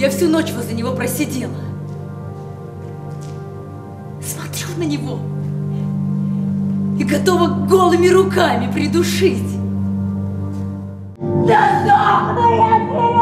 Я всю ночь возле него просидела. Смотрю на него и готова голыми руками придушить. Да сдохну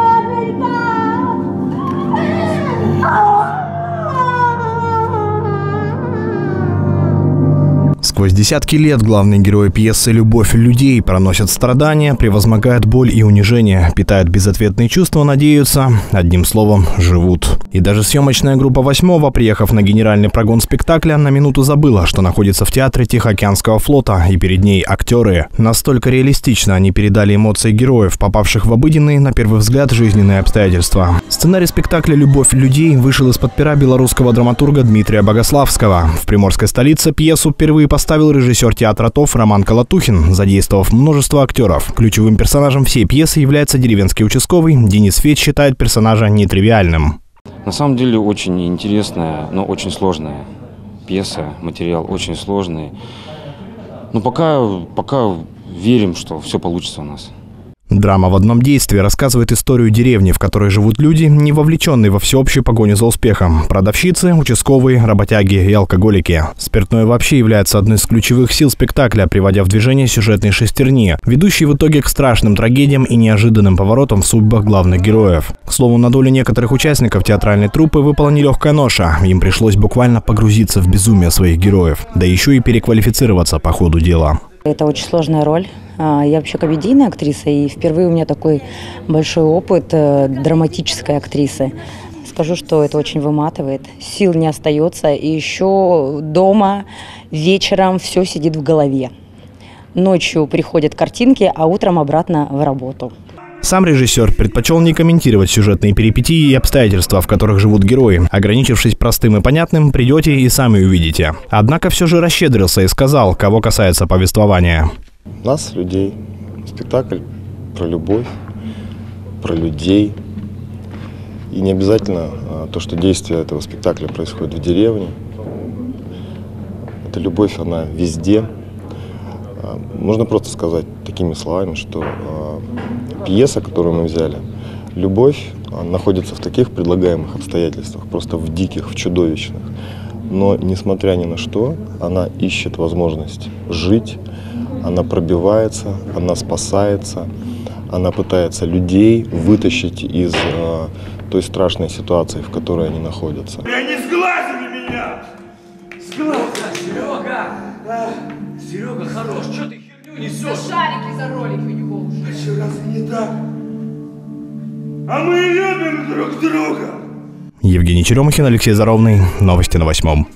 Сквозь десятки лет главные герои пьесы «Любовь людей» проносят страдания, превозмогают боль и унижение, питают безответные чувства, надеются, одним словом, живут. И даже съемочная группа «Восьмого», приехав на генеральный прогон спектакля, на минуту забыла, что находится в театре Тихоокеанского флота, и перед ней актеры. Настолько реалистично они передали эмоции героев, попавших в обыденные, на первый взгляд, жизненные обстоятельства. Сценарий спектакля «Любовь людей» вышел из-под пера белорусского драматурга Дмитрия Богославского. В приморской столице пьесу впервые поставил режиссер театра ТОФ Роман Колотухин, задействовав множество актеров. Ключевым персонажем всей пьесы является деревенский участковый. Денис Федь считает персонажа нетривиальным. На самом деле очень интересная, но очень сложная пьеса, материал очень сложный. Но пока, пока верим, что все получится у нас. Драма в одном действии рассказывает историю деревни, в которой живут люди, не вовлеченные во всеобщую погоню за успехом. Продавщицы, участковые, работяги и алкоголики. Спиртное вообще является одной из ключевых сил спектакля, приводя в движение сюжетные шестерни, ведущие в итоге к страшным трагедиям и неожиданным поворотам в судьбах главных героев. К слову, на долю некоторых участников театральной труппы выпала нелегкая ноша. Им пришлось буквально погрузиться в безумие своих героев, да еще и переквалифицироваться по ходу дела. Это очень сложная роль. А, я вообще комедийная актриса, и впервые у меня такой большой опыт э, драматической актрисы. Скажу, что это очень выматывает, сил не остается, и еще дома вечером все сидит в голове. Ночью приходят картинки, а утром обратно в работу. Сам режиссер предпочел не комментировать сюжетные перипетии и обстоятельства, в которых живут герои. Ограничившись простым и понятным, придете и сами увидите. Однако все же расщедрился и сказал, кого касается повествования. Нас, людей. Спектакль про любовь, про людей. И не обязательно а, то, что действие этого спектакля происходит в деревне. Эта любовь, она везде. А, можно просто сказать такими словами, что а, пьеса, которую мы взяли, любовь находится в таких предлагаемых обстоятельствах, просто в диких, в чудовищных. Но, несмотря ни на что, она ищет возможность жить, она пробивается, она спасается, она пытается людей вытащить из э, той страшной ситуации, в которой они находятся. Они сглазили меня! Сглазили! Серега! А, Серега хорош, что ты несешь? Да шарики за ролик у него уже. А что, разве не так? А мы любим друг друга! Евгений Черемахин, Алексей Заровный. Новости на восьмом.